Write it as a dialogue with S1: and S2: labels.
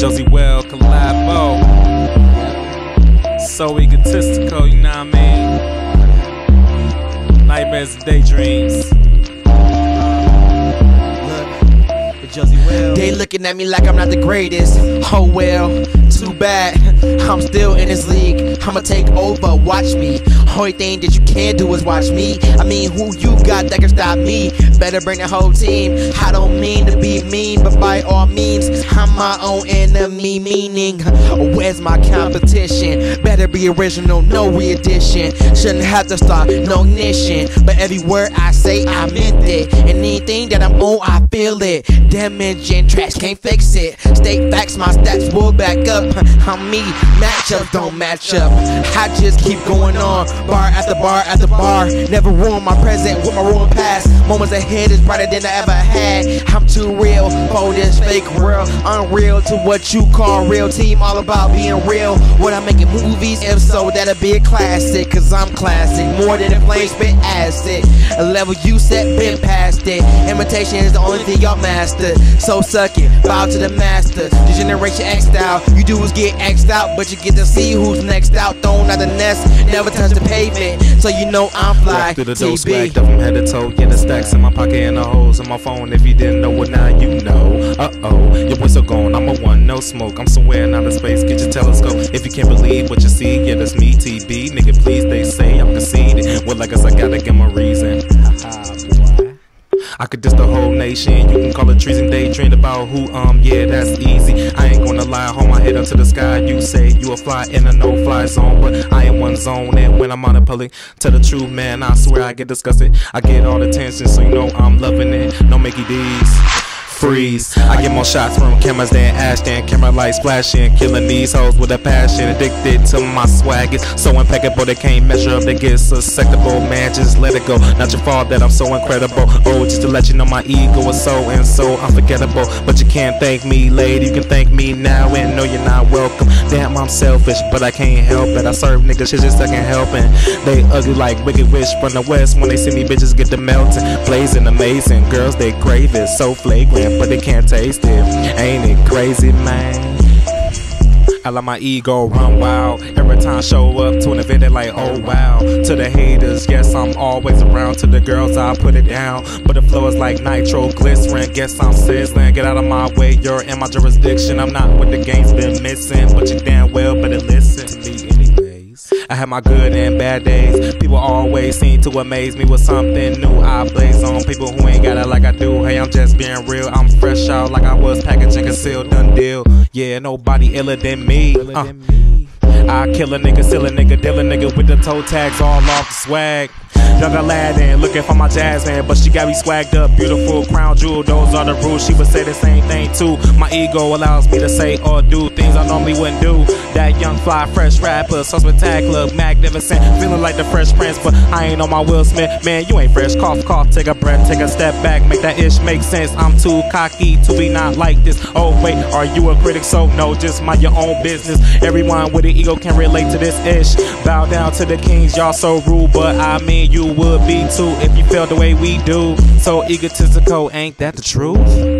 S1: Jolzywel collabo. So egotistical, you know what I mean? Nightmares and daydreams.
S2: They looking at me like I'm not the greatest. Oh well, too bad. I'm still in this league. I'ma take over, watch me. Only thing that you can do is watch me. I mean, who you got that can stop me? Better bring the whole team. I don't mean to be mean, but by all means, I'm my own enemy. Meaning, where's my competition? Better be original, no re-edition. Shouldn't have to start no ignition. But every word I say, I meant it. And anything that I'm on, I feel it. Damage and trash can't fix it. State facts, my stats will back up. I'm me, matchups don't match up. I just keep going on, bar after bar after bar. Never ruin my present with my ruined past. Moments ahead is brighter than I ever had. I'm too real for this fake world. Unreal to what you call real team. All about being real. What I'm making movies, if so, that'll be a classic. Cause I'm classic. More than a flame spit acid. A level you set, been past it. Imitation is the only thing y'all master. So suck it, bow to the master. The generation X style. You do is get X'd out, but you get to see who's next out. Thrown out the nest, never touch the pavement. So you know I'm fly.
S1: Walk through the door, swagged up from head to toe. The stacks in my pocket and the holes in my phone. If you didn't know, well now you know. Uh oh, your whistle gone. I'm a one, no smoke. I'm somewhere in outer space. Get your telescope. If you can't believe what you see, yeah, that's me, TB. Nigga, please, they say I'm conceited. Well, I guess I gotta give my reason. Could diss the whole nation. You can call it treason. Daydream about who, um, yeah, that's easy. I ain't gonna lie, hold my head up to the sky. You say you a fly in a no fly zone, but I am one zone. And when I'm on the public, tell the truth, man, I swear I get disgusted. I get all the attention, so you know I'm loving it. No Mickey D's. Freeze. I get more shots from cameras than Ashton. Camera lights flashing, killing these hoes with a passion. Addicted to my swag. It's so impeccable they can't measure up. They get susceptible, man. Just let it go. Not your fault that I'm so incredible. Oh, just to let you know my ego is so and so unforgettable. But you can't thank me, lady. You can thank me now and know you're not welcome. Damn, I'm selfish, but I can't help it. I serve niggas shit just second helping. They ugly like Wicked Witch from the West. When they see me, bitches get the melting. Blazing amazing. Girls, they crave it. So flagrant, but they can't taste it. Ain't it crazy, man? I let my ego run wild. Every time I show up to an event, they like, oh wow. To the haters, yes, I'm always around. To the girls, I put it down. But the flow is like nitroglycerin. Guess I'm sizzling. Get out of my way, you're in my jurisdiction. I'm not what the game's been missing. But you damn well better listen to me. I have my good and bad days. People always seem to amaze me with something new. I blaze on people who ain't got it like I do. Hey, I'm just being real. I'm fresh out like I was packaging concealed, done deal. Yeah, nobody iller than me. Uh. I kill a nigga, still a nigga, deal a nigga with the toe tags all off the swag. Young Aladdin, looking for my Jasmine, but she got me swagged up, beautiful crown jewel. Those are the rules. She would say the same thing too. My ego allows me to say or do things I normally wouldn't do. That young fly, fresh rapper, so spectacular, magnificent, feeling like the Fresh Prince, but I ain't on my Will Smith. Man, you ain't fresh. Cough, cough, take a breath, take a step back, make that ish make sense. I'm too cocky to be not like this. Oh wait, are you a critic? So no, just mind your own business. Everyone with an ego can relate to this ish. Bow down to the kings, y'all so rude, but I mean you would be too if you felt the way we do. So egotistical, ain't that the truth?